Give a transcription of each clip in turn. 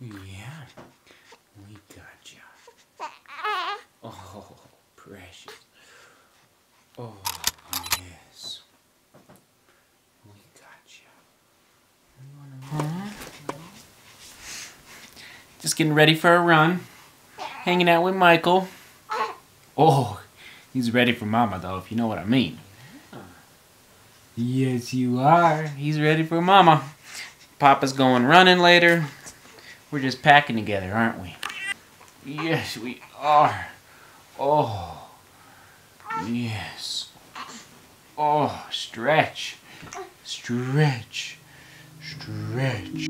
Yeah, we got you. Oh, precious. Oh, yes. We got you. Just getting ready for a run. Hanging out with Michael. Oh, he's ready for Mama, though, if you know what I mean. Yes, you are. He's ready for Mama. Papa's going running later. We're just packing together, aren't we? Yes, we are. Oh. Yes. Oh, stretch. Stretch. Stretch.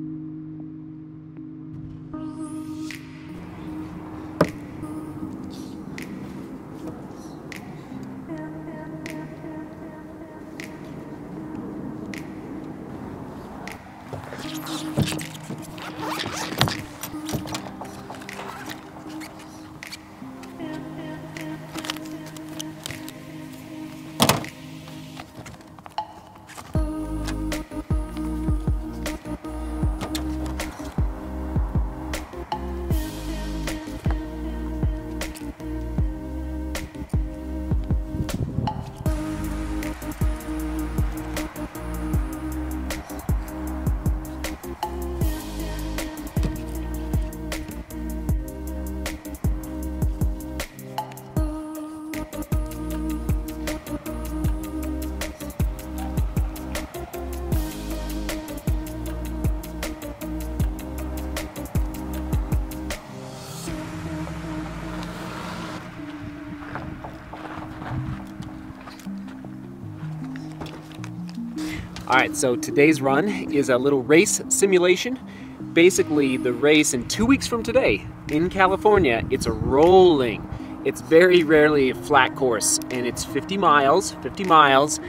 All right, so today's run is a little race simulation. Basically, the race in two weeks from today in California, it's a rolling. It's very rarely a flat course, and it's 50 miles, 50 miles.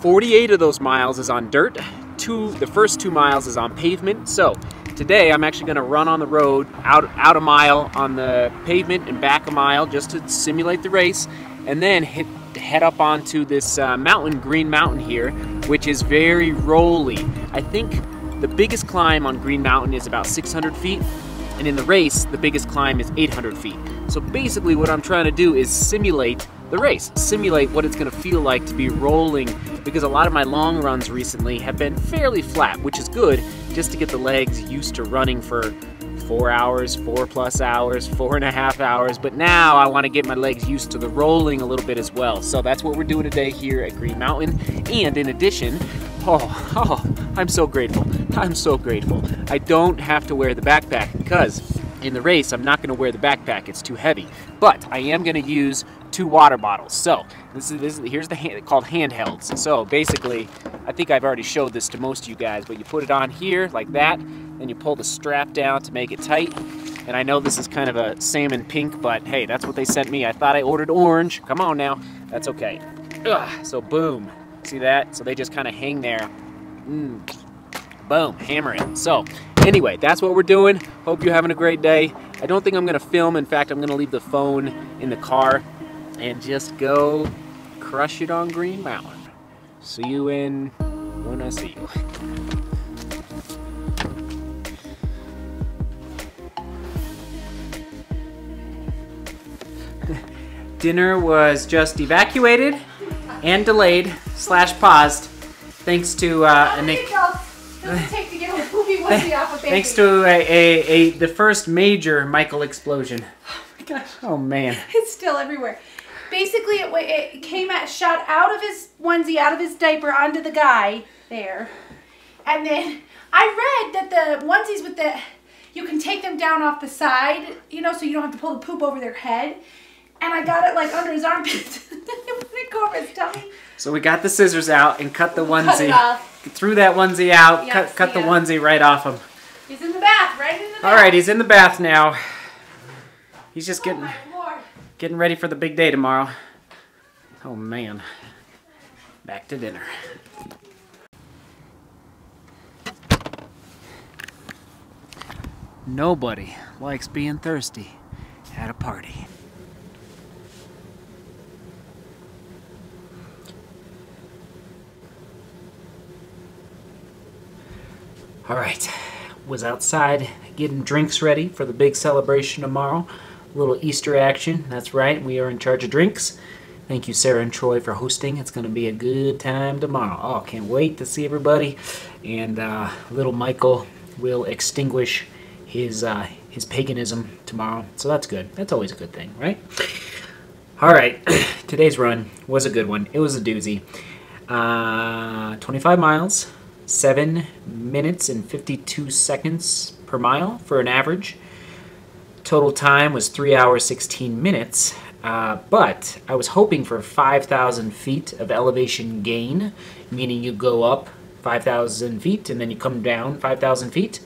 48 of those miles is on dirt. Two, the first two miles is on pavement. So today I'm actually gonna run on the road, out, out a mile on the pavement and back a mile just to simulate the race, and then hit, head up onto this uh, mountain, Green Mountain here, which is very rolly. I think the biggest climb on Green Mountain is about 600 feet, and in the race, the biggest climb is 800 feet. So basically what I'm trying to do is simulate the race, simulate what it's gonna feel like to be rolling, because a lot of my long runs recently have been fairly flat, which is good, just to get the legs used to running for four hours, four plus hours, four and a half hours, but now I want to get my legs used to the rolling a little bit as well. So that's what we're doing today here at Green Mountain. And in addition, oh, oh, I'm so grateful. I'm so grateful. I don't have to wear the backpack because in the race, I'm not going to wear the backpack. It's too heavy. But I am going to use two water bottles. So this is, this is here's the hand, called handhelds. So basically, I think I've already showed this to most of you guys, but you put it on here like that, then you pull the strap down to make it tight. And I know this is kind of a salmon pink, but hey, that's what they sent me. I thought I ordered orange. Come on now. That's okay. Ugh, so boom. See that? So they just kind of hang there. Mm. Boom, hammer it. So anyway, that's what we're doing. Hope you're having a great day. I don't think I'm gonna film. In fact, I'm gonna leave the phone in the car and just go crush it on Green Mountain. See you in when I see you. Dinner was just evacuated and delayed slash paused thanks to uh, a Nick. Thanks to a, a, a the first major Michael explosion. Oh my gosh. Oh man. It's still everywhere. Basically, it, it came at shot out of his onesie, out of his diaper onto the guy there, and then I read that the onesies with the you can take them down off the side, you know, so you don't have to pull the poop over their head. And I got it like under his armpit, and put it go over his tummy. So we got the scissors out and cut the Cut onesie. it off. Threw that onesie out. Yeah, cut cut the onesie right off him. He's in the bath, right in the bath. All right, he's in the bath now. He's just Oh getting. Getting ready for the big day tomorrow. Oh man. Back to dinner. Nobody likes being thirsty at a party. All right, was outside getting drinks ready for the big celebration tomorrow. Little Easter action. That's right, we are in charge of drinks. Thank you, Sarah and Troy, for hosting. It's going to be a good time tomorrow. Oh, can't wait to see everybody. And uh, little Michael will extinguish his uh, his paganism tomorrow. So that's good. That's always a good thing, right? All right, today's run was a good one. It was a doozy. Uh, 25 miles, 7 minutes and 52 seconds per mile for an average. Total time was 3 hours 16 minutes. Uh, but I was hoping for 5,000 feet of elevation gain, meaning you go up 5,000 feet and then you come down 5,000 feet.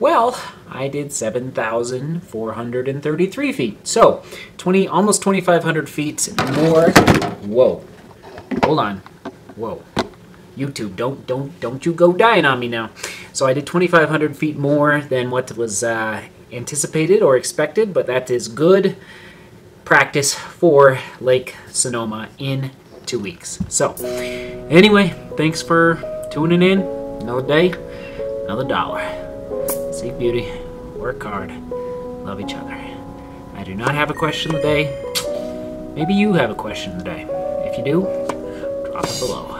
Well, I did 7,433 feet. So, 20, almost 2,500 feet more. Whoa. Hold on. Whoa. YouTube, don't, don't, don't you go dying on me now. So I did 2,500 feet more than what was uh, anticipated or expected, but that is good practice for Lake Sonoma in two weeks. So, anyway, thanks for tuning in. Another day, another dollar. Seek beauty, work hard, love each other. I do not have a question today. Maybe you have a question today. If you do, drop it below.